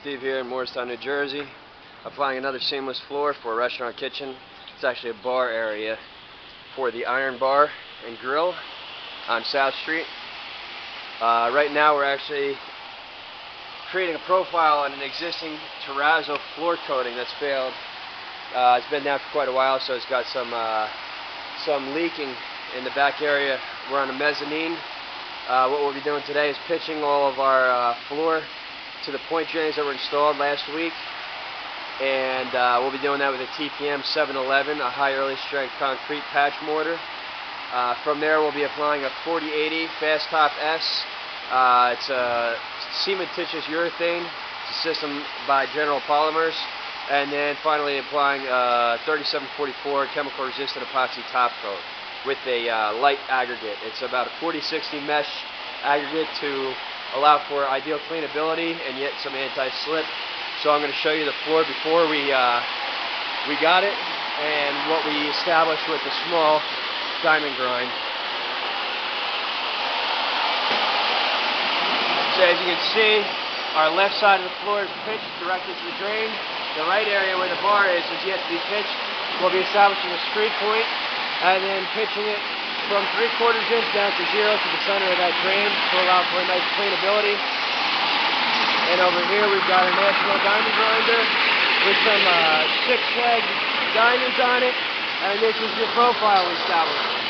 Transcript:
Steve here in Morristown, New Jersey. Applying another seamless floor for a restaurant kitchen. It's actually a bar area for the Iron Bar and Grill on South Street. Uh, right now we're actually creating a profile on an existing terrazzo floor coating that's failed. Uh, it's been down for quite a while so it's got some uh, some leaking in the back area. We're on a mezzanine. Uh, what we'll be doing today is pitching all of our uh, floor to the point drains that were installed last week. And uh, we'll be doing that with a TPM 711, a high early strength concrete patch mortar. Uh, from there we'll be applying a 4080 Fast Top S. Uh, it's a cementitious urethane. It's a system by General Polymers. And then finally applying a 3744 chemical resistant epoxy top coat with a uh, light aggregate. It's about a 40-60 mesh aggregate to allow for ideal cleanability and yet some anti-slip. So I'm going to show you the floor before we uh, we got it and what we established with the small diamond grind. So as you can see, our left side of the floor is pitched directly to the drain. The right area where the bar is is yet to be pitched. We'll be establishing a screed point and then pitching it from three quarters inch down to zero to the center of that drain to allow for a nice cleanability. And over here we've got a National Diamond Grinder with some uh, six-leg diamonds on it. And this is your profile established.